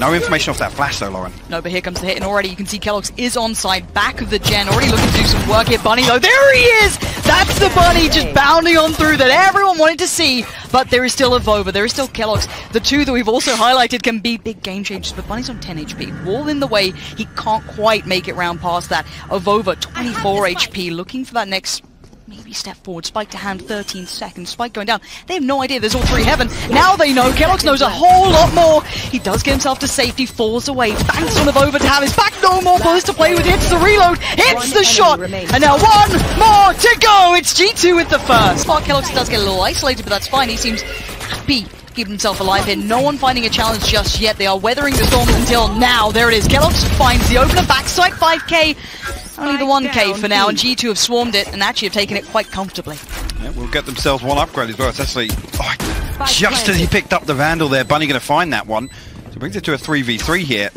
No information off that flash though, Lauren. No, but here comes the hit, and already you can see keloqz is on side, back of the gen, already looking to do some work here. Bunny, though, there he is! That's the Bunny just bounding on through that everyone wanted to see, but there is still Avova, there is still keloqz. The two that we've also highlighted can be big game changers, but Bunny's on 10 HP. Wall in the way, he can't quite make it round past that. Avova, 24 HP, looking for that next maybe step forward. Spike to hand, 13 seconds. Spike going down. They have no idea there's all three heaven. Now they know. keloqz knows a whole lot more. He does get himself to safety, falls away, banks on the over to have his back. No more bullets to play with. Hits the reload, hits the shot. And now one more to go. It's G2 with the first. Spark keloqz does get a little isolated, but that's fine. He seems happy to keep himself alive here. No one finding a challenge just yet. They are weathering the storm until now. There it is. keloqz finds the opener. Backside 5k. Only the 1k for now, and G2 have swarmed it and actually have taken it quite comfortably. Yeah, we'll get themselves one upgrade as well. It's actually, oh, just as he picked up the Vandal there, Bunny going to find that one. So brings it to a 3v3 here.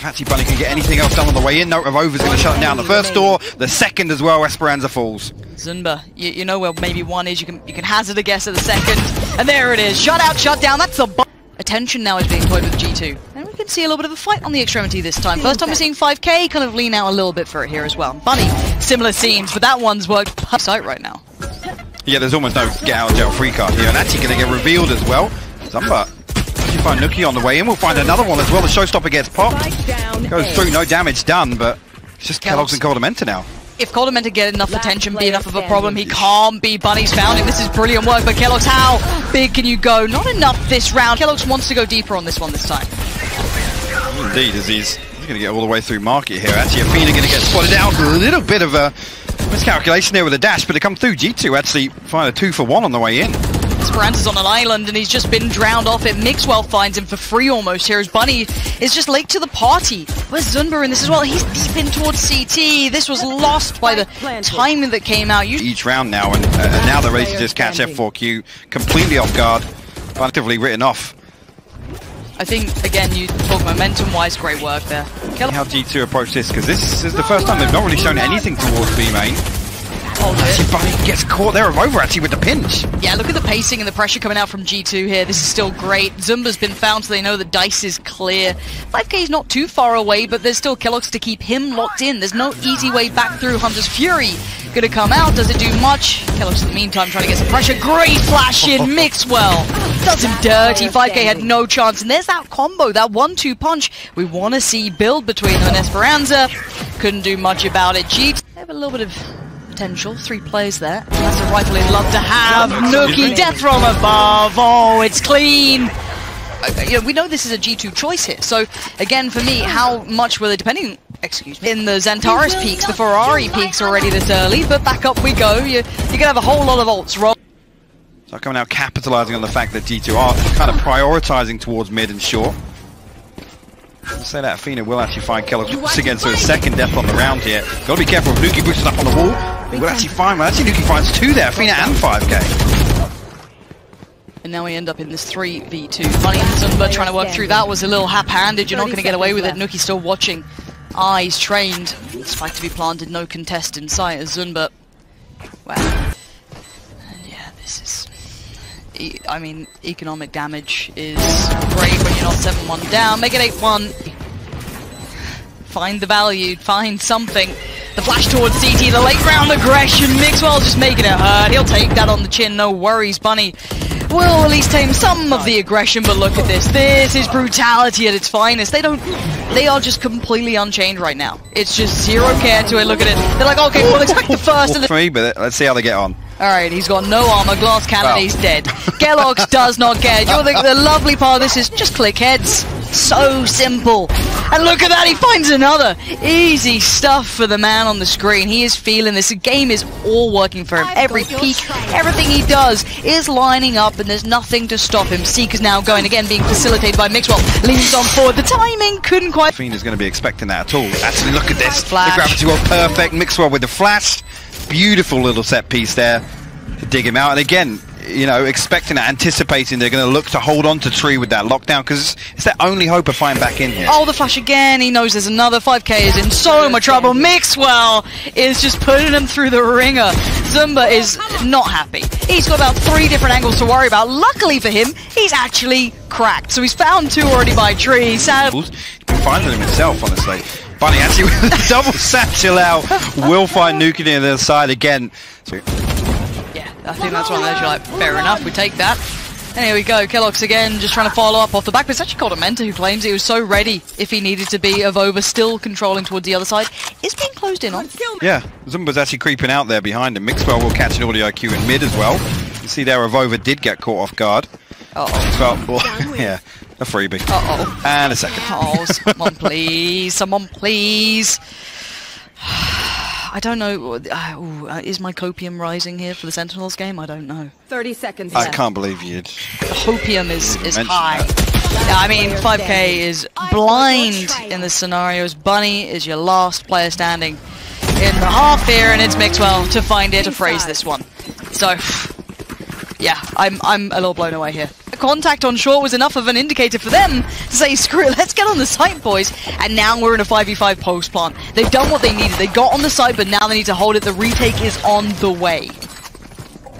See if actually Bunny can get anything else done on the way in. No, Over's going to shut down the first door, the second as well, Esperanza falls. Zunba, you, you know where maybe one is, you can you can hazard a guess at the second. And there it is, shut out, shut down, that's the Attention now is being toyed with G2 And we can see a little bit of a fight on the extremity this time. First time we're seeing 5k kind of lean out a little bit for it here as well. Bunny, similar scenes, but that one's worked per sight right now. Yeah, there's almost no get out of jail free card here, and actually going to get revealed as well. Zunba, you find Nukkye on the way in, we'll find another one as well. The showstopper gets popped. Goes through, no damage done, but it's just keloqz and Koldamenta now if Koldamenta get enough attention, be enough of a problem, he can't be Bunny's founding. This is brilliant work, but keloqz, how big can you go? Not enough this round. keloqz wants to go deeper on this one this time. Indeed, as he's, he's going to get all the way through market here. Actually, Efina going to get spotted out. A little bit of a miscalculation there with a dash, but to come through, G2 actually find a two for one on the way in. Esperanza's on an island and he's just been drowned off it. Mixwell finds him for free almost here as Bunny is just late to the party. Where's Zunba in this as well? He's deep in towards CT. This was lost by the timing that came out. Each round now, and uh, now they're ready to just catch F4Q completely off guard, actively written off. I think, again, you talk momentum-wise, great work there. How G2 approach this, because this is the first time they've not really shown anything towards B main. Oh, actually, Bunny gets caught there over actually with the pinch. Yeah, look at the pacing and the pressure coming out from G2 here. This is still great. Zunba's been found, so they know the dice is clear. 5k is not too far away, but there's still keloqz to keep him locked in. There's no easy way back through Hunter's Fury. Gonna come out, does it do much? keloqz in the meantime trying to get some pressure. Great flash in, Mixwell. Does him dirty. 5k had no chance. And there's that combo, that one-two punch we want to see build between them and Esperanza. Couldn't do much about it. They have a little bit of potential. Three players there. That's a rifle he'd love to have. Nukkye, death from above. Oh, it's clean. Uh, you know, we know this is a G2 choice here. So, again, for me, how much were they depending excuse me, in the Xantares peaks, the Ferrari peaks already this early, but back up we go. You, you're going to have a whole lot of ults roll. So I'm coming out capitalizing on the fact that G2 are kind of prioritizing towards mid and short. I'll say that Efina will actually find keloqz once again, so his second death on the round here. Got to be careful if Nukkye pushes up on the wall. He will actually find, well actually Nukkye finds two there, Efina and 5k. And now we end up in this 3v2. Bunny and Zunba trying to work through that was a little hap-handed. You're not going to get away with it. Nukkye still watching. Eyes trained. Spike to be planted. No contest in sight as Zunba. Wow. And yeah, this is... E I mean, economic damage is great when you're not 7-1 down. Make it 8-1. Find the value. Find something. The flash towards CT, the late round aggression. Mixwell just making it hurt. He'll take that on the chin. No worries, Bunny will at least tame some of the aggression, but look at this. This is brutality at its finest. They don't... They are just completely unchained right now. It's just zero care to it. Look at it. They're like, okay, we'll expect the first... For me, but let's see how they get on. Alright, he's got no armor, glass cannon, he's dead. keloqz does not care. You know, the, the lovely part of this is just click heads. So simple. And look at that, he finds another. Easy stuff for the man on the screen. He is feeling this. The game is all working for him. Every peak, everything he does is lining up, and there's nothing to stop him. Seek is now going again, being facilitated by Mixwell. Leans on forward. The timing couldn't quite. Fiend is going to be expecting that at all. Actually, look at this. Flash. The gravity was perfect. Mixwell with the flash. Beautiful little set piece there to dig him out. And again, you know, expecting that, anticipating they're going to look to hold on to Tree with that lockdown because it's their only hope of finding back in here. Oh, the flash again. He knows there's another 5k is in so much trouble. Mixwell is just putting him through the ringer. Zunba is not happy. He's got about three different angles to worry about. Luckily for him, he's actually cracked. So he's found two already by Tree. Sad. He's been finding them himself, honestly. Bunny actually with a double satchel out will find Nukkye on the other side again. So Yeah, I think that's one of those you're like, fair enough, we take that. And here we go, keloqz again, just trying to follow up off the back. But it's actually Koldamenta who claims he was so ready if he needed to be. Avova still controlling towards the other side. Is being closed in on. Yeah, Zunba's actually creeping out there behind him. Mixwell will catch an audio IQ in mid as well. You see there, Avova did get caught off guard. Uh-oh. Well, well yeah, a freebie. Uh-oh. And a second. Oh, someone please, someone please. I don't know. Uh, ooh, uh, is my copium rising here for the Sentinels game? I don't know. 30 seconds I left. can't believe you'd. The hopium is, is high. Yeah, I mean, 5k is blind in this scenario. As Bunny is your last player standing in the half here, and it's Mixwell to find it to phrase this one. So, yeah, I'm I'm a little blown away here. Contact on short was enough of an indicator for them to say, screw it, let's get on the site, boys. And now we're in a 5v5 post plant. They've done what they needed. They got on the site, but now they need to hold it. The retake is on the way.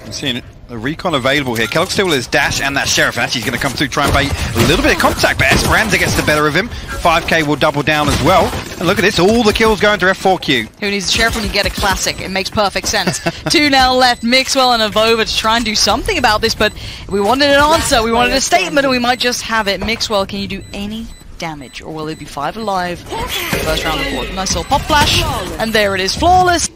I'm seeing the recon available here. keloqz still his dash and that sheriff. Actually, he's going to come through, try and bait a little bit of contact, but Esperanza gets the better of him. 5k will double down as well. And look at this, all the kills going to F4Q. Who needs a sheriff when you get a classic? It makes perfect sense. Two now left, Mixwell and Avova to try and do something about this, but we wanted an answer, we wanted a statement, and we might just have it. Mixwell, can you do any damage, or will it be five alive? First round of. Nice little pop flash, and there it is, flawless.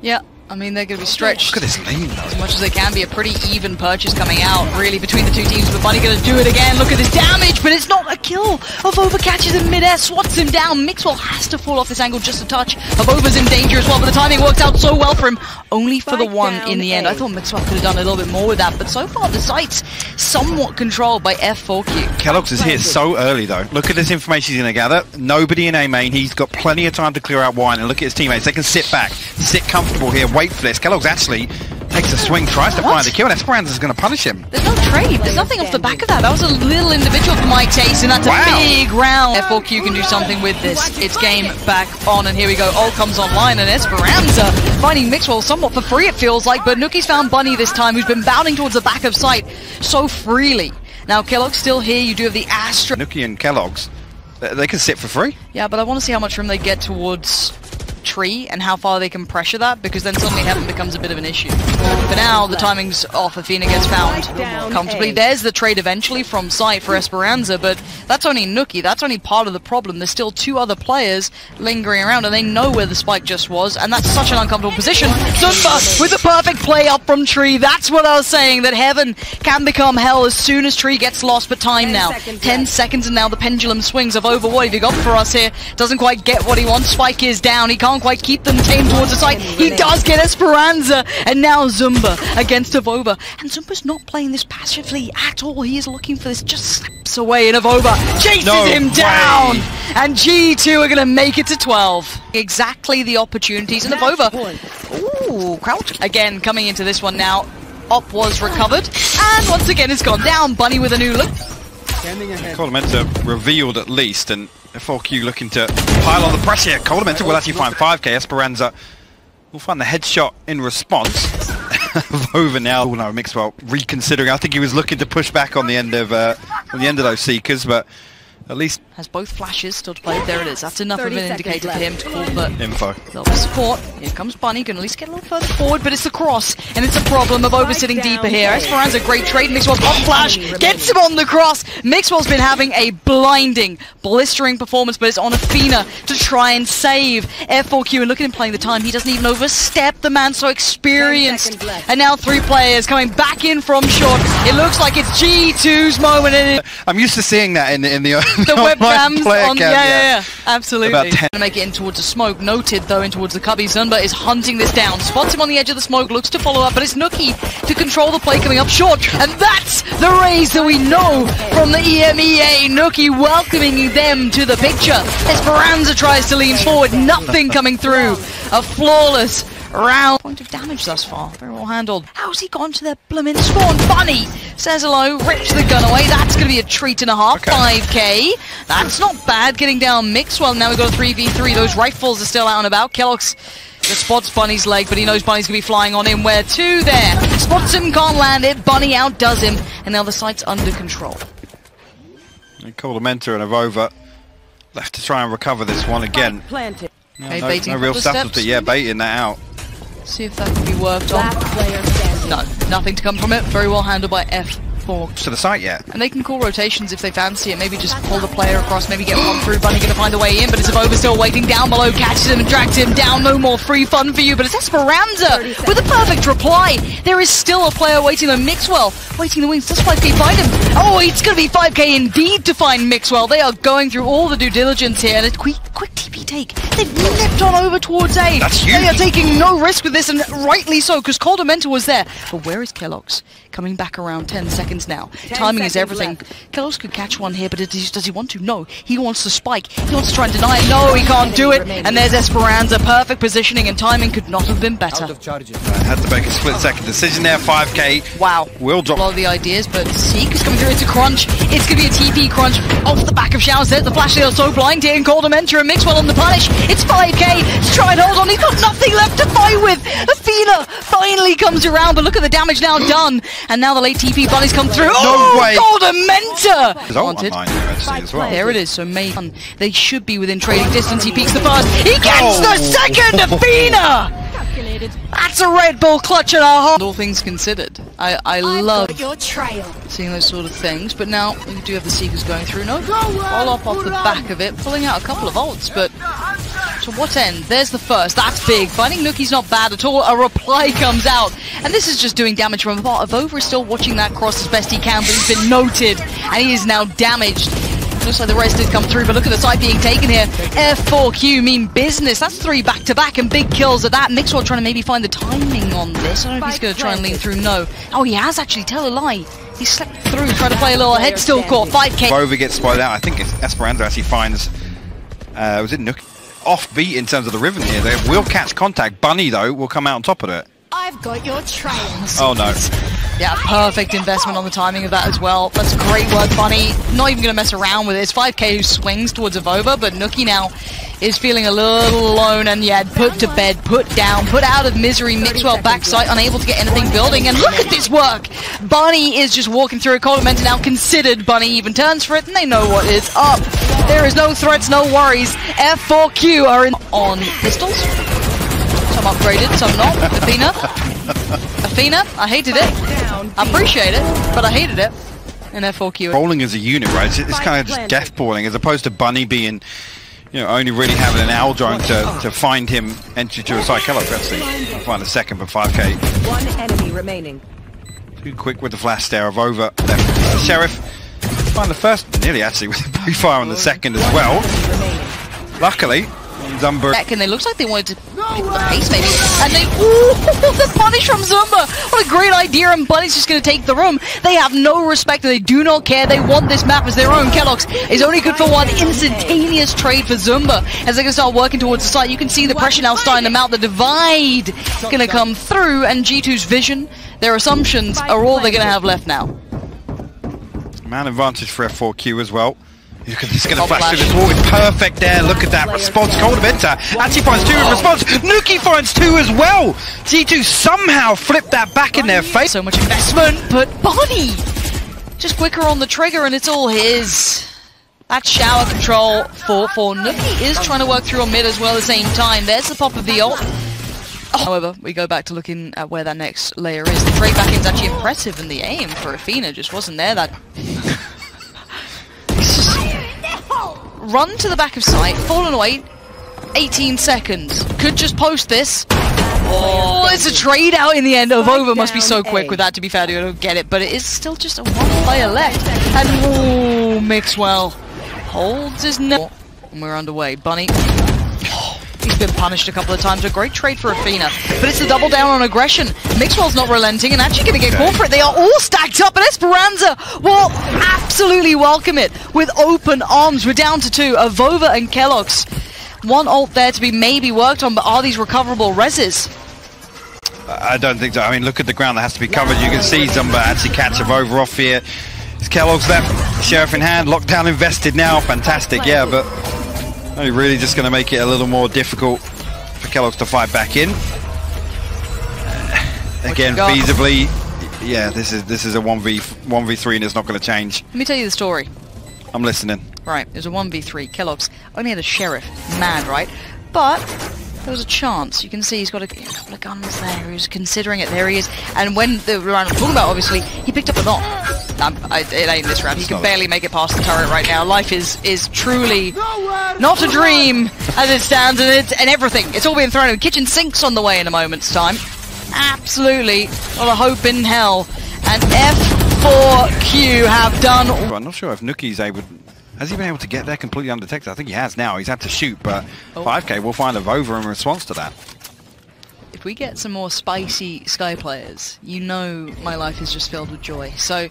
Yeah, I mean they're going to be stretched Look at this lane, though. as much as they can be. A pretty even purchase coming out, really, between the two teams. But Bunny going to do it again. Look at this damage, but it's not a kill. Avova catches him midair, swats him down. Mixwell has to fall off this angle just a touch. Avova's in danger as well, but the timing worked out so well for him. Only for the one in the end. I thought Mixwell could have done a little bit more with that, but so far the site's somewhat controlled by F4Q. keloqz is here so early, though. Look at this information he's going to gather. Nobody in A main. He's got plenty of time to clear out wine. And look at his teammates. They can sit back, sit comfortable here, wait for this. keloqz actually takes a swing, tries to What? find the kill, and Esperanza is going to punish him. There's no trade. There's nothing off the back of that. That was a little individual for Mike Tace, and that's Wow. a big round. F4Q can do something with this. It's game back on, and here we go. All comes online, and Esperanza finding Mixwell somewhat for free, it feels like. But Nukkye's found Bunny this time, who's been bounding towards the back of sight so freely. Now, keloqz still here. You do have the Astra. Nukkye and they they can sit for free. Yeah, but I want to see how much room they get towards tree and how far they can pressure that because then suddenly heaven becomes a bit of an issue. For now, the timing's off. Efina gets found comfortably. There's the trade eventually from sight for Esperanza, but that's only Nukkye. That's only part of the problem. There's still two other players lingering around and they know where the spike just was, and that's such an uncomfortable position. Zunba with the perfect play up from tree. That's what I was saying, that heaven can become hell as soon as tree gets lost, but time Ten now. seconds Ten left. seconds and now the pendulum swings of over. What have you got for us here? Doesn't quite get what he wants. Spike is down. He can't quite keep them tamed towards the side. He does get Esperanza. And now Zunba against Avova. And Zunba's not playing this passively at all. He is looking for this. Just slaps away. And Avova chases No him way. down. And G2 are going to make it to 12. Exactly the opportunities. And Avova. Ooh, crouch. Again, coming into this one now. Op was recovered. And once again, it's gone down. Bunny with a new look. Koldamenta uh, revealed at least, and F4Q looking to pile on the pressure. Koldamenta will actually find 5k. Esperanza will find the headshot in response. Over now. Oh no, Mixwell reconsidering. I think he was looking to push back on the end of uh, on the end of those seekers, but at least Has both flashes still to play. There it is. That's enough of 30 an seconds indicator for him to call for info. little support. Here comes Bunny. Can at least get a little further forward, but it's the cross, and it's a problem of over sitting deeper here. A. Esperanza, great trade. Mixwell pop flash gets him on the cross. Mixwell's been having a blinding, blistering performance, but it's on Efina to try and save F4Q. And look at him playing the time. He doesn't even overstep. The man so experienced. And now three players coming back in from short. It looks like it's G2's moment, and it I'm used to seeing that in the in the, the online webcams on cam, yeah, yeah, yeah, absolutely. About 10. Gonna make it in towards the smoke. Noted though in towards the cubby. Zunba is hunting this down. Spots him on the edge of the smoke. Looks to follow up, but it's Nukkye to control the play coming up short, and that's the raise that we know from the EMEA. Nukkye welcoming them to the picture. Esperanza tries to lean forward. Nothing coming through. A flawless round. Point of damage thus far. Very well handled. How's he gone to the blooming spawn? Bunny says hello, rips the gun away. That's going to be a treat and a half. Okay. 5k. That's not bad. Getting down Mixwell. Now we've got a 3v3. Those rifles are still out and about. keloqz just spots Bunny's leg, but he knows Bunny's going to be flying on him. Where to there? Spots him, can't land it. Bunny outdoes him. And now the site's under control. And Mentor and Avova left to try and recover this one again. Planted. No, Okay, no, baiting no real footsteps, subtlety. Yeah, baiting that out. See if that can be worked on. Last player standing. No, nothing to come from it. Very well handled by F4. To the site yet? And they can call rotations if they fancy it. Maybe just pull the player across, maybe get one through. Bunny gonna find a way in, but it's Avova still waiting down below, catches him and drags him down. No more free fun for you, but it's Esperanza with a perfect reply. There is still a player waiting on Mixwell, waiting the wings. Does 5k find him? Oh, it's gonna be 5k indeed to find Mixwell. They are going through all the due diligence here, and a quick, quick TP take. They've nipped on over towards A. That's They are taking no risk with this, and rightly so, because Koldamenta was there. But where is keloqz? Coming back around 10 seconds now. Timing is everything. left. keloqz could catch one here, but does he, does he want to? No. He wants to spike. He wants to try and deny it. No, he can't do it. And there's Esperanza. Perfect positioning, and timing could not have been better. Had to make a split second decision there. 5k. Wow. Will drop. A drop. lot of the ideas, but Seek is coming through. It's a crunch. It's going to be a TP crunch off the back of Showers. There's the flash. They are so blind here, and Koldamenta and Mixwell on the punish. It's 5k. Let's try and hold on. He's got nothing left to fight with. Efina finally comes around, but look at the damage now done. And now the late TP bunnies come through. oh, way. Koldamenta! His ult online as well. There it is. So maybe they should be within trading distance. He peeks the first. He gets Oh. the second. Efina. Calculated. That's a Red Bull clutch in our heart. All things considered, I I love your trail. seeing those sort of things. But now we do have the Seekers going through. No follow up off the back of it, pulling out a couple of ults. But to what end? There's the first. That's big. Finding Nukkye's not bad at all. A reply comes out, and this is just doing damage from afar. Avova is still watching that cross as best he can, but he's been noted, and he is now damaged. Looks like the rest did come through, but look at the side being taken here. F4Q mean business. That's three back to back and big kills at that. Mixwell trying to maybe find the timing on this. I don't know if he's going to try and lean through. No. Oh, he has actually. Tell a lie. He slept through, trying to play a little head still caught. 5k. Rover gets spotted out. I think Esperanza actually finds. Uh, was it Nook? Off beat in terms of the Riven here. They will catch contact. Bunny though will come out on top of it. I've got your trail. Oh no. Yeah, perfect investment on the timing of that as well. That's great work, Bunny. Not even going to mess around with it. It's 5k who swings towards Avova, but Nukkye now is feeling a little alone and yeah, put to bed, put down, put out of misery. Mixwell backside, unable to get anything building. And look at this work! Bunny is just walking through a Koldamenta now considered. Bunny even turns for it and they know what is up. There is no threats, no worries. F4Q are in on pistols. Some upgraded, some not. Efina. Efina, I hated it. I appreciate it, but I hated it. And F4Q. Bowling as a unit, right? It's, it's kind of just death balling as opposed to Bunny being, you know, only really having an owl drone to, to find him entry to a side killer. Actually, I'll find a second for 5k. One enemy remaining. Too quick with the flash stare of over left. Sheriff find the first, nearly actually with the fire on the second as well. Luckily, Zunba. back and they looks like they wanted to the pace maybe. And they ooh the punish from Zunba. What a great idea and Bunny's just gonna take the room. They have no respect and they do not care. They want this map as their own. keloqz is only good for one instantaneous trade for Zunba. As they can start working towards the site, you can see the pressure now starting to mount. The divide is gonna come through and G2's vision, their assumptions are all they're gonna have left now. Man advantage for F4Q as well. Look at this, going to flash through this wall. It's perfect there. Look at that response. Koldamenta actually finds two in response. Nukkye finds two as well. G2 somehow flipped that back in their face. So much investment, but Bunny just quicker on the trigger and it's all his. That shower control for for Nukkye is trying to work through on mid as well at the same time. There's the pop of the ult. Oh. However, we go back to looking at where that next layer is. The trade back is actually impressive, and the aim for Efina just wasn't there. That run to the back of sight, fallen away, 18 seconds. Could just post this. Oh, it's a trade out in the end. Of over must be so quick with that to be fair. I don't get it, but it is still just a one player left. And oh, Mixwell holds his no. And we're underway. Bunny. Been punished a couple of times. A great trade for Efina. But it's the double down on aggression. Mixwell's not relenting and actually going to get caught for it. They are all stacked up, and Esperanza will absolutely welcome it with open arms. We're down to two. Avova and keloqz. One ult there to be maybe worked on, but are these recoverable reses? I don't think so. I mean, look at the ground that has to be covered. You can see Zunba uh, actually catch a over off here. It's keloqz left, Sheriff in hand, lockdown invested now. Fantastic, yeah, but only really just going to make it a little more difficult for keloqz to fight back in. Uh, again, feasibly, yeah, this is this is a one v one v three, and it's not going to change. Let me tell you the story. I'm listening. Right, it was a 1v3. keloqz only had a sheriff. Mad, right? But there was a chance. You can see he's got a, a couple of guns there. He's considering it. There he is. And when the round I'm talking about, obviously, he picked up a knock. Um, I, it ain't this round. He can barely make it past the turret right now. Life is is truly not a dream as it stands, and it, and everything. It's all being thrown. in. Kitchen sinks on the way in a moment's time. Absolutely, not a hope in hell. And F4Q have done Well, I'm not sure if Nukkye's able. Has he been able to get there completely undetected? I think he has now. He's had to shoot, but Oh. 5k will find Avova in response to that. If we get some more spicy Sky players, you know my life is just filled with joy. So,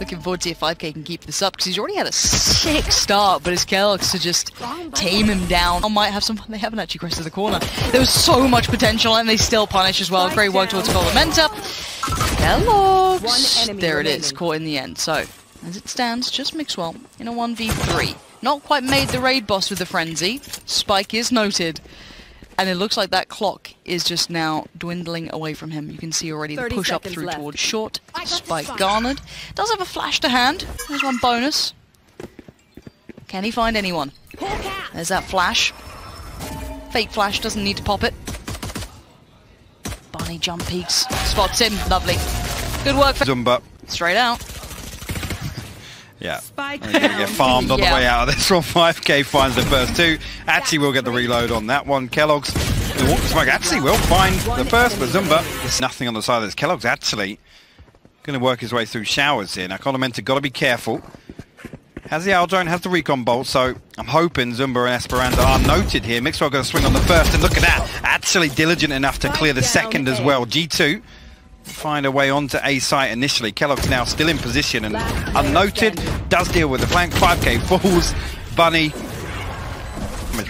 looking forward to see if 5K can keep this up, because he's already had a sick start, but his keloqz to just tame him down. I might have some fun. They haven't actually crested the corner. There was so much potential, and they still punish as well. Great work towards Koldamenta. keloqz. There it is, caught in the end. So, as it stands, just Mixwell in a 1v3. Not quite made the raid boss with the frenzy. Spike is noted. And it looks like that clock is just now dwindling away from him. You can see already the push up through left. towards short. Spike garnered. Does have a flash to hand. There's one bonus. Can he find anyone? There's that flash. Fake flash, doesn't need to pop it. Barney jump peeks. Spots him. Lovely. Good work. For Zunba. Straight out. Yeah. Spike He's gonna get farmed on Yeah. the way out of this one. 5k finds the first two. Actually, will get the reload on that one. keloqz smoke. Actually, will find the first, but Zunba. There's nothing on the side of this. keloqz actually going to work his way through showers here. Now, Koldamenta got to be careful. Has the Aldrone, has the recon bolt, so I'm hoping Zunba and Esperanza are noted here. Mixwell going to swing on the first, and look at that. Actually diligent enough to clear the second as well. G2 find a way onto A site initially. keloqz now still in position and unnoted. Does deal with the flank. 5k falls. Bunny.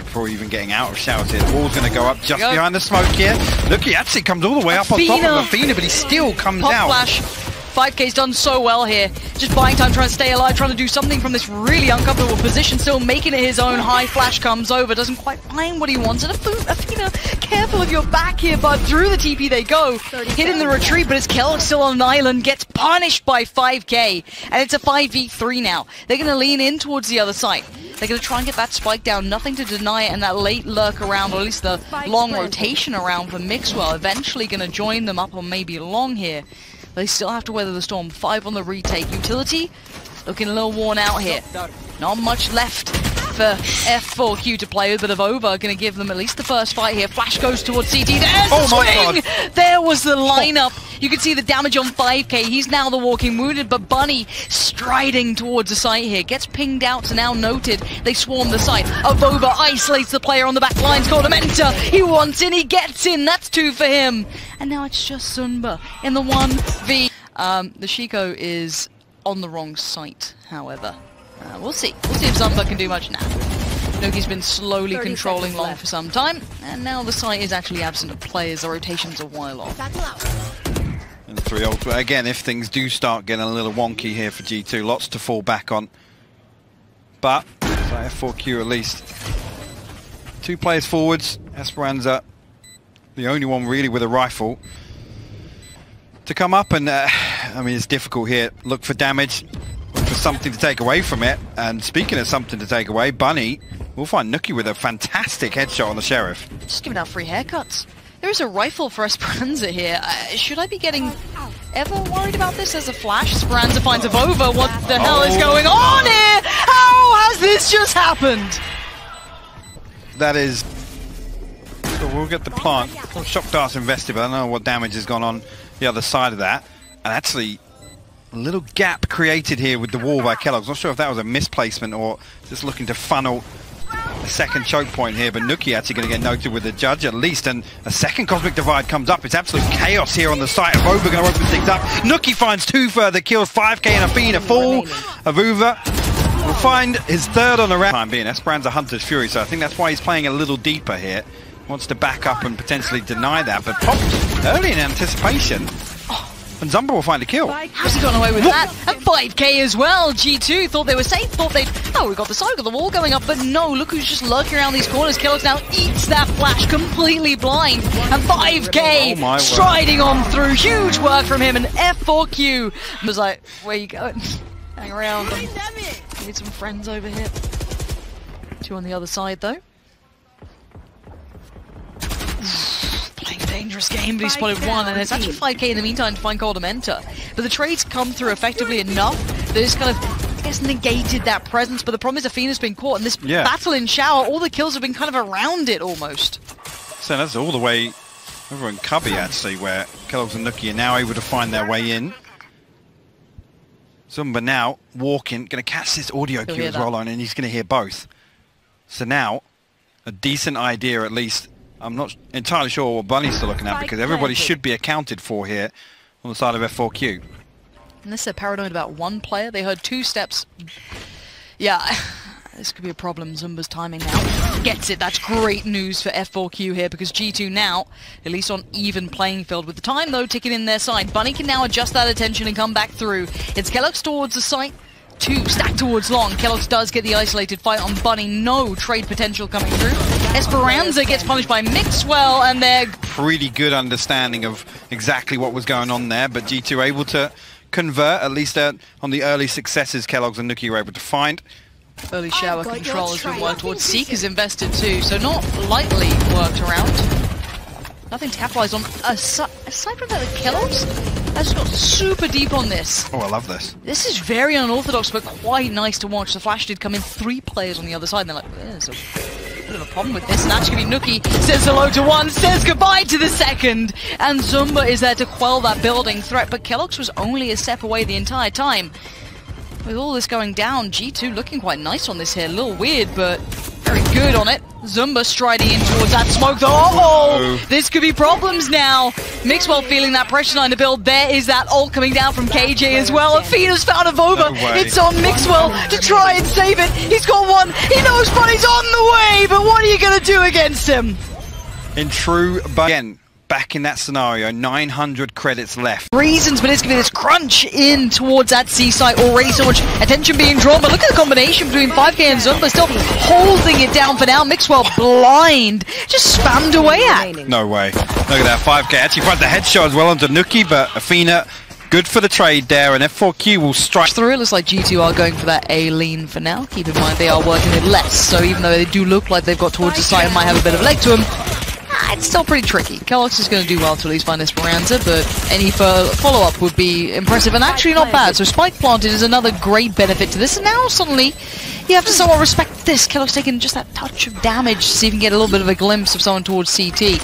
Before even getting out of. The wall's going to go up just Go. behind the smoke here. Look, he actually comes all the way up on top of Efina, but he still comes Pop out. flash. 5k's done so well here. Just buying time, trying to stay alive, trying to do something from this really uncomfortable position, still making it his own. High flash comes over, doesn't quite find what he wants. And Efina, careful of your back here, bud. Through the TP they go. Hitting the retreat, but as keloqz still on an island, gets punished by 5k. And it's a 5v3 now. They're going to lean in towards the other side. They're going to try and get that spike down, nothing to deny it, and that late lurk around, or at least the long rotation around for Mixwell, eventually going to join them up on maybe long here. They still have to weather the storm. Five on the retake. Utility looking a little worn out here. Not much left for F4Q to play with, but Avova going to give them at least the first fight here. Flash goes towards CT. There's Oh the my swing! There was the lineup. You can see the damage on 5k. He's now the walking wounded, but Bunny striding towards the site here. Gets pinged out so now noted. They swarm the site. Avova isolates the player on the back lines Koldamenta. He wants in, he gets in. That's two for him. And now it's just Zunba in the 1v. Um, the Shiko is on the wrong site, however. Uh, we'll see. We'll see if Zunba can do much now. Nukkye's been slowly controlling long left. for some time, and now the site is actually absent of players. The rotation's a while off. And the three ultimate. Again, if things do start getting a little wonky here for G2, lots to fall back on. But, so F4Q at least. Two players forwards, Esperanza, the only one really with a rifle. To come up and, uh, I mean, it's difficult here. Look for damage, look for something to take away from it. And speaking of something to take away, Bunny will find Nukkye with a fantastic headshot on the Sheriff. Just giving out free haircuts. There is a rifle for Esperanza here. Uh, should I be getting ever worried about this as a flash? Esperanza finds Avova. What the hell is Oh. going on here? How has this just happened? that is. So we'll get the plant. Shock darts invested, but I don't know what damage has gone on the other side of that. And actually, a little gap created here with the wall by keloqz. Not sure if that was a misplacement or just looking to funnel a second choke point here. But Nukkye actually going to get noted with the judge at least. And a second Cosmic Divide comes up. It's absolute chaos here on the site. Avova going to open things up. Nukkye finds two further kills. 5k and Efina fall. Avova will find his third on the round. Time being Esperanza Hunter's Fury, so I think that's why he's playing a little deeper here. wants to back up and potentially deny that, but popped early in anticipation. And Zunba will find a kill. How's he gotten away with that? And 5k as well. G2 thought they were safe, thought they'd. Oh, we got the side, of the wall going up, but no, look who's just lurking around these corners. keloqz now eats that flash completely blind. And 5k Oh my word. striding on through. Huge work from him. And F4Q was like, where you going? Hang around. Need some friends over here. Two on the other side though. Playing a dangerous game, but he spotted one, and there's actually 5k in the meantime to find Koldamenta. But the trades come through effectively enough that it's kind of, I guess, negated that presence. But the problem is Efina's been caught, and this Yeah. battle in Shower, all the kills have been kind of around it almost. So that's all the way over in Cubby, actually, where keloqz and Nukkye are now able to find their way in. Zunba now walking, going to catch this audio He'll cue as well on, and he's going to hear both. So now, a decent idea at least. I'm not entirely sure what Bunny's still looking at because everybody should be accounted for here on the side of F4Q. Unless they're paranoid about one player, they heard two steps. Yeah, this could be a problem. Zunba's timing now. Gets it. That's great news for F4Q here because G2 now, at least on even playing field. With the time, though, ticking in their side. Bunny can now adjust that attention and come back through. It's keloqz towards the site. Two stacked towards long. keloqz does get the isolated fight on Bunny. No trade potential coming through. Esperanza gets punished by Mixwell, and they're Pretty good understanding of exactly what was going on there, but G2 able to convert, at least uh, on the early successes keloqz and Nukkye were able to find. Early shower control has been worked towards. Seek is invested too, so not lightly worked around. Nothing to capitalise on. Aside, aside from that, the keloqz has got super deep on this. Oh, I love this. This is very unorthodox, but quite nice to watch. The Flash did come in three players on the other side, and they're like, "Eh, there's a bit of a problem with this. And actually, Nukkye says hello to one, says goodbye to the second, and Zunba is there to quell that building threat. But keloqz was only a step away the entire time. With all this going down, G2 looking quite nice on this here. A little weird, but very good on it. Zunba striding in towards that smoke though. Oh, oh this could be problems now. Mixwell feeling that pressure line to build. There is that ult coming down from KJ as well. And found Avova. No it's on Mixwell to try and save it. He's got one. He knows but he's on the way, but what are you going to do against him? In true, but again, back in that scenario, 900 credits left. reasons, but it's going to be this crunch in towards that seaside already. So much attention being drawn, but look at the combination between 5k and Zunba still holding it down for now. Mixwell blind, just spammed away at. No way. Look at that, 5k. Actually finds the headshot as well onto Nukkye, but Efina, good for the trade there, and F4Q will strike. Through it looks like G2 are going for that A lean for now. Keep in mind they are working it less, so even though they do look like they've got towards the side and might have a bit of leg to them, it's still pretty tricky. keloqz is going to do well to at least find Esperanza, but any fo- follow-up would be impressive and actually not bad. So Spike Planted is another great benefit to this, and now suddenly you have to somewhat respect this. keloqz taking just that touch of damage to see if you can get a little bit of a glimpse of someone towards CT.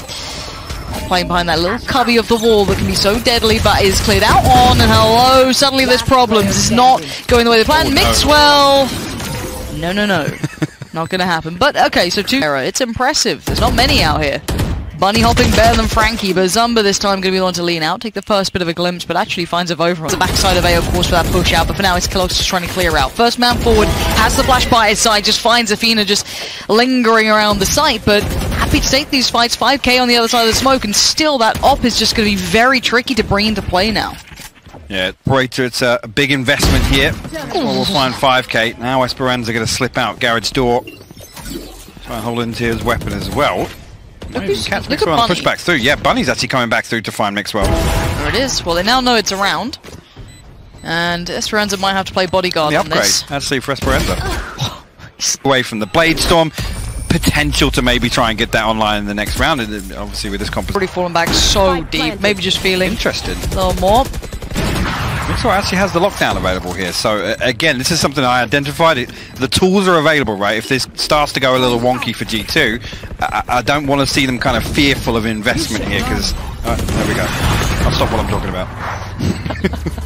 Playing behind that little cubby of the wall that can be so deadly, but is cleared out on, and hello, suddenly there's problems. It's not going the way they planned. Oh, no. Mixwell, no, no, no. Not gonna happen. But okay, so two error. It's impressive. There's not many out here. Bunny hopping better than Frankie, but Zunba this time going to be the one to lean out, take the first bit of a glimpse, but actually finds a over on the backside of A, of course, for that push out. But for now, it's keloqz just trying to clear out. First man forward, has the flash by his side, just finds Efina just lingering around the site, but happy to take these fights. 5k on the other side of the smoke, and still that op is just going to be very tricky to bring into play now. Yeah, Operator, it's a, a big investment here. Well, we'll find 5k. Now Esperanza going to slip out garage door. Try and hold into his weapon as well. Look, who's- look at Mixwell and Bunny. push back through. Yeah, Bunny's actually coming back through to find Mixwell. There it is. Well, they now know it's around. And Esperanza might have to play bodyguard The on upgrade, this. actually, for Esperanza. Away from the Blade Storm. Potential to maybe try and get that online in the next round, and obviously with this composition. Already fallen back so deep. Maybe just feeling Interested. a little more. Mixwell actually has the lockdown available here. So uh, again, this is something I identified. It, the tools are available, right? If this starts to go a little wonky for G2, I, I don't want to see them kind of fearful of investment here because uh, there we go. I'll stop what I'm talking about.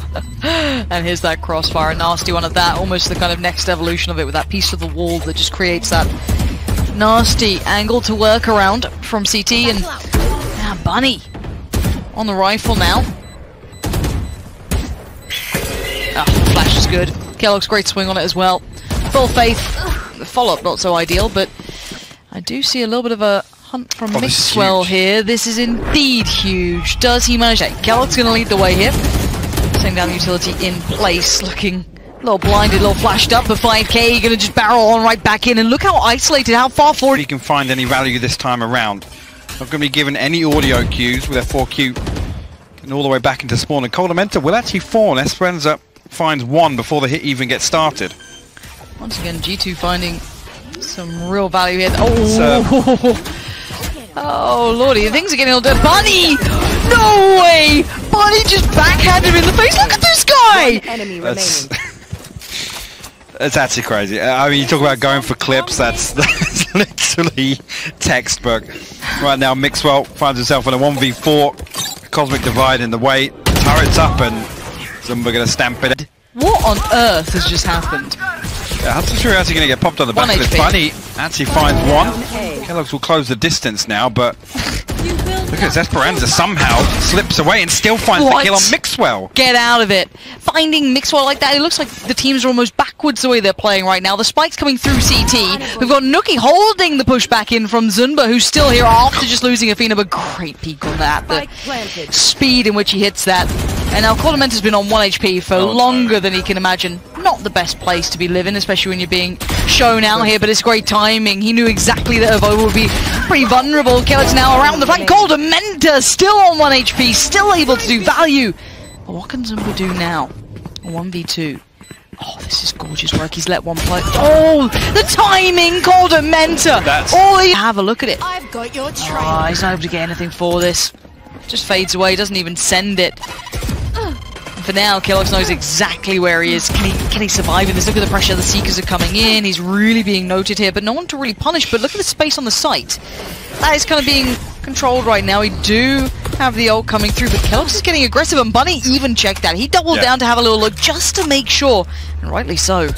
And here's that crossfire, a nasty one of that. Almost the kind of next evolution of it with that piece of the wall that just creates that nasty angle to work around from CT. And ah, Bunny on the rifle now. Flash is good. keloqz great swing on it as well. Full faith. The follow-up not so ideal, but I do see a little bit of a hunt from Oh, Mixwell here. This is indeed huge. Does he manage that? keloqz going to lead the way here. Setting down the utility in place, looking a little blinded, a little flashed up, but 5k you're going to just barrel on right back in. And look how isolated, how far forward he can find any value this time around. Not going to be given any audio cues with their 4Q. And all the way back into spawn. And Koldamenta will actually fall. Esperanza finds one before the hit even gets started. Once again, G2 finding some real value here. Oh, oh lordy, things are getting a little bit. Bunny! No way! Bunny just backhanded him in the face. Look at this guy! Enemy That's, remaining. that's actually crazy. Uh, I mean, you talk about going for clips. That's, that's literally textbook. Right now, Mixwell finds himself in a 1v4. Cosmic Divide in the way. Turrets up and Zunba going to stamp it. What on earth has just happened? Yeah, Hunter's Fury actually going to get popped on the back One of this. HP. Bunny actually finds one. A. keloqz will close the distance now, but look at Esperanza somehow slips away and still finds What? the kill on Mixwell. Get out of it. Finding Mixwell like that, it looks like the teams are almost backwards the way they're playing right now. The spike's coming through CT. We've got Nukkye holding the pushback in from Zumba, who's still here after just losing Efina, but great peek on that. The speed in which he hits that. And now Cordament has been on 1 HP for Oh, no. longer than he can imagine. Not the best place to be living, especially when you're being shown out here, but it's great timing. He knew exactly that Avova would be pretty vulnerable. keloqz now around the flank. Koldamenta still on 1 HP, still able to do value. But what can Zunba do now? 1v2. Oh, this is gorgeous work. He's let one play. Oh, the timing, Koldamenta. That's- All he have a look at it. I've got your train. Oh, he's not able to get anything for this. Just fades away, doesn't even send it. For now, keloqz knows exactly where he is. Can he can he survive in this? Look at the pressure. The Seekers are coming in. He's really being noted here, but no one to really punish. But look at the space on the site. That is kind of being controlled right now. We do have the ult coming through, but keloqz is getting aggressive, and Bunny even checked that. He doubled Yeah. down to have a little look just to make sure, and rightly so.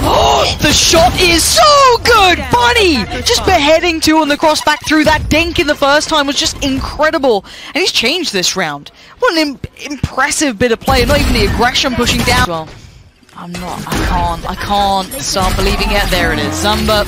Oh, the shot is so good! Bunny! Just beheading two on the cross back through that dink in the first time was just incredible. And he's changed this round. What an Im- impressive bit of play. Not even the aggression pushing down. Well, I'm not. I can't. I can't start believing it. There it is. Zunba.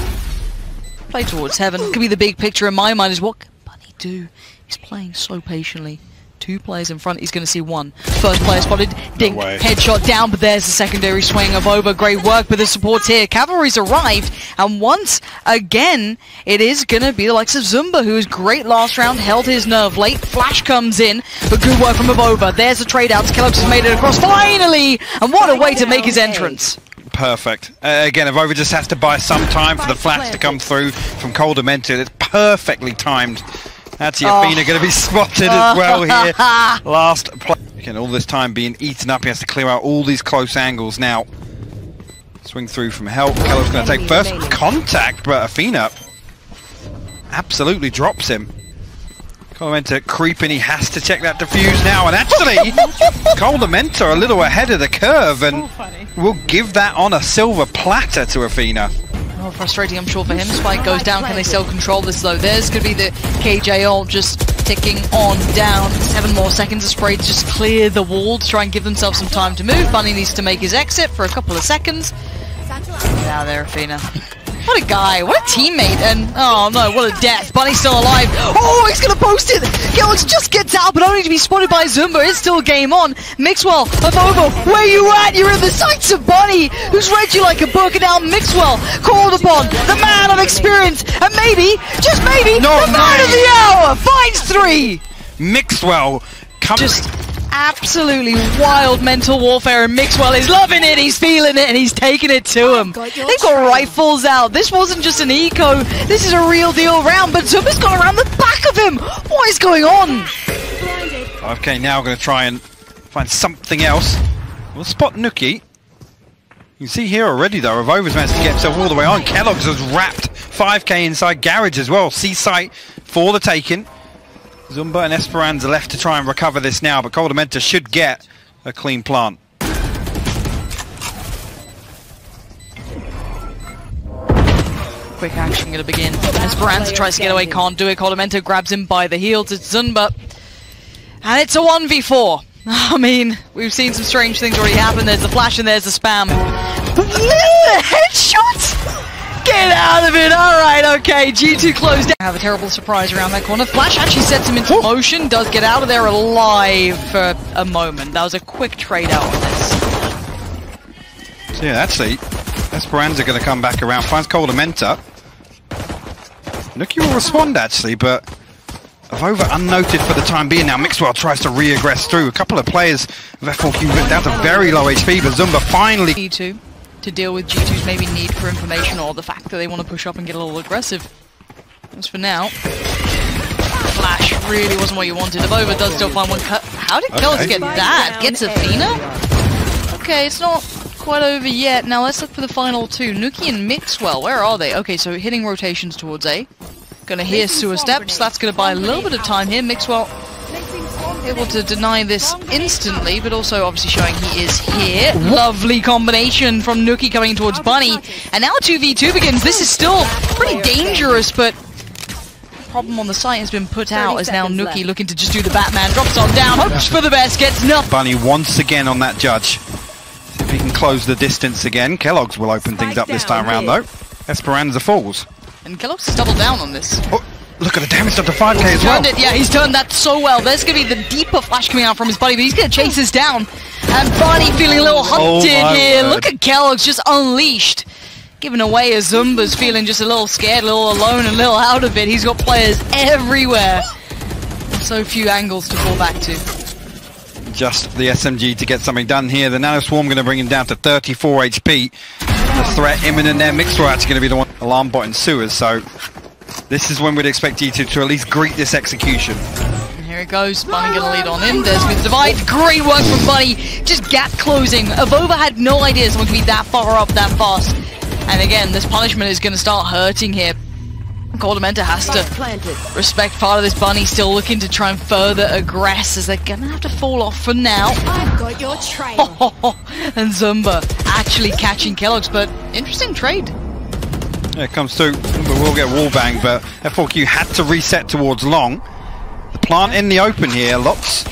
Play towards heaven. Could be the big picture in my mind is what can Bunny do? He's playing so patiently. Two players in front, he's going to see one. First player spotted, dink, way. headshot down, but there's the secondary swing of over. Great work, but the support's here. Cavalry's arrived, and once again, it is going to be the likes of Zunba, who was great last round, held his nerve late. Flash comes in, but good work from Avova. There's the trade outs. keloqz has made it across finally, and what a way to make his entrance. Perfect. Uh, again, Avova just has to buy some time for the flash to come through from Koldamenta. It's perfectly timed. Actually, Oh. Efina going to be spotted as well here. Last play. Again, all this time being eaten up. He has to clear out all these close angles now. Swing through from help. keloqz going to take first remaining. contact, but Efina absolutely drops him. Koldamenta creeping. He has to check that defuse now. And actually, Koldamenta a little ahead of the curve and will give that on a silver platter to Efina. Oh, frustrating, I'm sure, for him. Spike goes down. Can they still control this, though? There's going to be the KJ ult just ticking on down. Seven more seconds of spray to just clear the wall to try and give themselves some time to move. Bunny needs to make his exit for a couple of seconds. Get out there, Efina. What a guy. What a teammate. And, oh no, what a death. Bunny's still alive. Oh, he's going to post it. keloqz just gets out, but only to be spotted by Zunba. It's still game on. Mixwell, Avova, where you at? You're in the sights of Bunny, who's read you like a book. And now Mixwell, called upon, the man of experience. And maybe, just maybe, No, the man no. of the hour finds three. Mixwell comes. Just absolutely wild mental warfare, and Mixwell is loving it. He's feeling it, and he's taking it to him. got They've got trail. rifles out. This wasn't just an eco. This is a real deal round. But Zunba's gone around the back of him. What is going on? 5k now going to try and find something else. We'll spot Nukkye. You can see here already though, Avova's managed to get himself all the way on. keloqz has wrapped 5k inside Garage as well. C-site for the taking. Zunba and Esperanza left to try and recover this now, but Koldamenta should get a clean plant. Quick action going to begin. Esperanza tries to get away, can't do it. Koldamenta grabs him by the heels. It's Zunba. And it's a 1v4. I mean, we've seen some strange things already happen. There's the flash and there's the spam. Headshot! Get out of it! Alright, okay, G2 closed down. Have a terrible surprise around that corner. Flash actually sets him into motion, does get out of there alive for a moment. That was a quick trade out on this. So yeah, actually, Esperanza going to come back around, finds Koldamenta. Nukkye will respond actually, but Avova unnoted for the time being now. Mixwell tries to re-aggress through. A couple of players of F4Q went down to very low HP, but Zunba finally... G2 to deal with G2's maybe need for information or the fact that they want to push up and get a little aggressive. As for now, Flash really wasn't what you wanted. Avova does still find one cut. How did keloqz Okay. get that? Gets Efina? Okay, it's not quite over yet. Now let's look for the final two. Nukkye and Mixwell, where are they? Okay, so hitting rotations towards A. Gonna hear sewer steps. That's gonna buy a little bit of time here. Mixwell able to deny this instantly, but also obviously showing he is here. Lovely combination from Nukkye coming towards Bunny. And now 2v2 begins. This is still pretty dangerous, but problem on the site has been put out as now seconds Nukkye left. looking to just do the Batman. Drops on down, hopes for the best, gets nothing. Bunny once again on that judge. See if he can close the distance again. keloqz will open things up this time round though. Esperanza falls. And keloqz has doubled down on this. Oh, look at the damage done to 5k as well. It, yeah, he's done that so well. There's going to be the deeper flash coming out from his body, but he's going to chase us down. And Barney feeling a little oh hunted Oh here. word. Look at keloqz just unleashed. Giving away as Zunba's feeling just a little scared, a little alone, and a little out of it. He's got players everywhere. So few angles to fall back to. Just the SMG to get something done here. The Nano Swarm going to bring him down to 34 HP. The threat imminent there. Mixer actually going to be the one alarm bot in sewers. So this is when we'd expect G2 to at least greet this execution. And here it goes. Bunny gonna lead on in. There's with Divide. Great work from Bunny. Just gap closing. Avova had no idea someone could be that far up that fast. And again, this punishment is gonna start hurting here. Koldamenta has to Planted. respect part of this bunny still looking to try and further aggress as they're gonna have to fall off for now. I've got your trail. and Zunba actually catching keloqz, but interesting trade. Yeah, it comes through. But we'll get wall bang, but F4Q had to reset towards long. The plant in the open here. Lots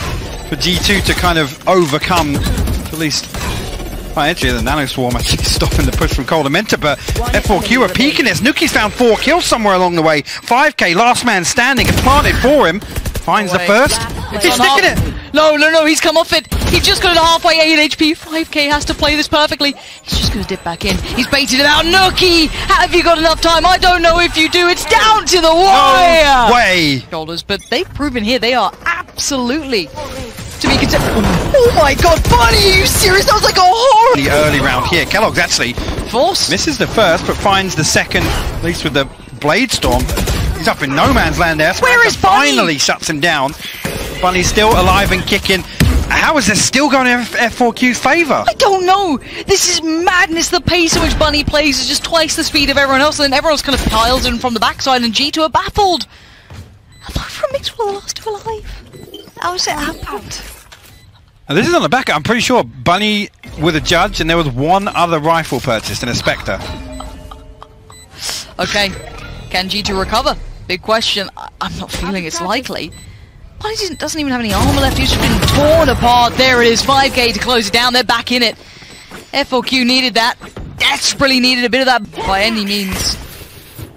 for G2 to kind of overcome at least. Well, actually, the Nano Swarm actually stopping the push from Koldamenta, but F4Q are peeking this. Nukkye's found four kills somewhere along the way. 5k, last man standing, and planted for him. Finds the first. He's sticking it. No, no, no, he's come off it. He just got it halfway 8 HP. 5k has to play this perfectly. He's just going to dip back in. He's baited it out. Nukkye, have you got enough time? I don't know if you do. It's down to the wire. No way. Shoulders, but they've proven here they are absolutely to be considered. Oh my god, Bunny, are you serious? That was like a horror. The early round here. keloqz actually Force. misses the first, but finds the second, at least with the Blade Storm. He's up in no man's land there. Where is Bunny? Finally shuts him down. Bunny's still alive and kicking. How is this still going in F- F4Q's favour? I don't know. This is madness. The pace at which Bunny plays is just twice the speed of everyone else, and then everyone else kind of piles in from the backside, and G2 are baffled. Apart from Mixwell, the last two alive. How's it happened? And this is on the back. I'm pretty sure Bunny with a judge, and there was one other rifle purchased and a Spectre. Okay, can G2 recover? Big question. I- I'm not feeling it's likely. Doesn't, even have any armor left. He's just been torn apart. There it is. 5k to close it down. They're back in it. F4Q needed that. Desperately needed a bit of that by any means.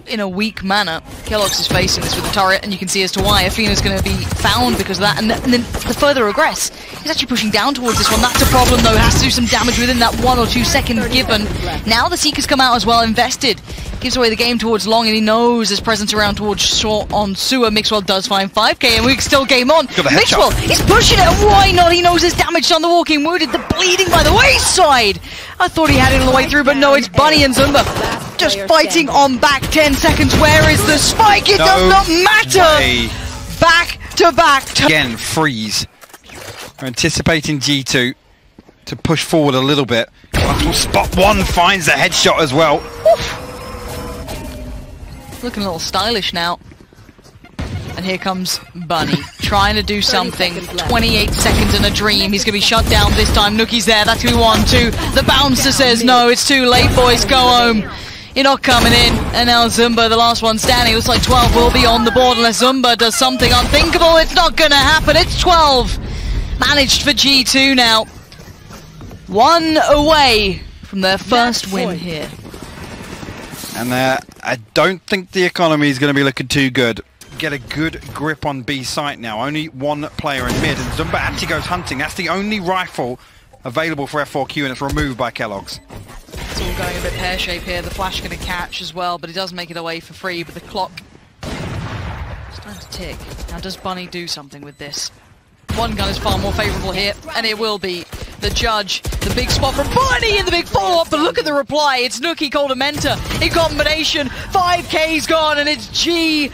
In a weak manner. keloqz is facing this with the turret, and you can see as to why Athena's going to be found because of that. And, and then the further aggress, he's actually pushing down towards this one. That's a problem, though. Has to do some damage within that one or two second given. Now the Seeker's come out as well, invested. Gives away the game towards Long, and he knows his presence around towards short on Sewer. Mixwell does find 5k, and we can still game on. Mixwell He's pushing it, and why not? He knows his damage on the walking wounded, the bleeding by the wayside. I thought he had it all the way through, but no, it's Bunny and Zunba just fighting on back. 10 seconds. Where is the spike? It does not matter. way. Back to back. To Again, freeze. We're anticipating G2 to push forward a little bit. Spot one finds the headshot as well. Looking a little stylish now. And here comes Bunny, trying to do something. seconds 28 seconds in a dream. He's going to be shut down this time. Nukkye's there. That's going to be one, two. The bouncer says, no, it's too late, boys. Go home. You're not coming in. And now Zunba, the last one standing. It Looks like 12 will be on the board unless Zunba does something unthinkable. It's not going to happen. It's 12. Managed for G2 now. One away from their first win point. here. And uh, I don't think the economy is going to be looking too good. Get a good grip on B site now. Only one player in mid, and Zunba actually goes hunting. That's the only rifle available for F4Q, and it's removed by keloqz. It's all going a bit pear-shaped here. The flash going to catch as well, but he does make it away for free. But the clock starting to tick. Now, does Bunny do something with this? One gun is far more favourable here, and it will be the judge. The big spot from Bunny in the big follow-up, but look at the reply. It's Nukkye called a mentor in combination. 5K's gone, and it's G